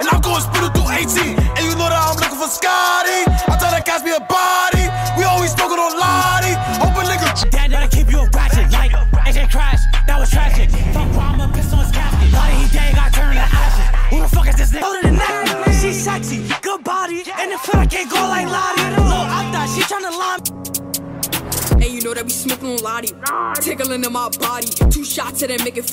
and I'm going spittle through 18. And you know that I'm looking for Scotty. I thought that catch be a body. We always smoking on Lotti. Open nigga. Dad gotta keep you a ratchet like AJ Crash. That was tragic. Fuck Brahma, piss on his casket. Lotti, he dead, got turned to ashes. Who the fuck is this nigga? Older than that, she's sexy, good body, and it feel I can't go like Lotti. Look, I thought she tryna lie And you know that we smoking on Lotti. Tickling in my body. Two shots and then make it feel.